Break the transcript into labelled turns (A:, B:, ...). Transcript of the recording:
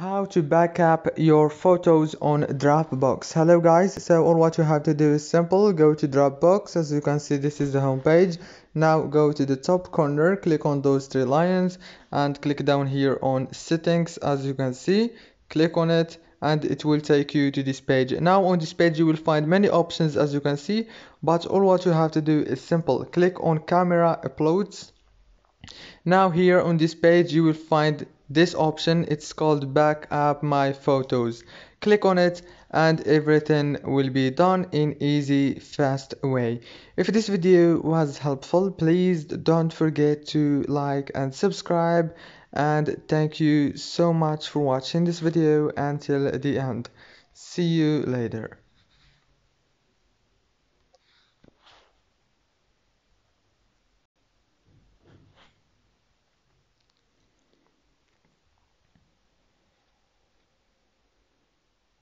A: how to backup your photos on Dropbox. Hello guys. So all what you have to do is simple. Go to Dropbox. As you can see this is the home page now go to the top corner. Click on those three lines and click down here on settings as you can see. Click on it and it will take you to this page. Now on this page you will find many options as you can see but all what you have to do is simple. Click on camera uploads. Now here on this page you will find this option it's called backup my photos. Click on it and everything will be done in easy fast way. If this video was helpful please don't forget to like and subscribe. And thank you so much for watching this video until the end. See you later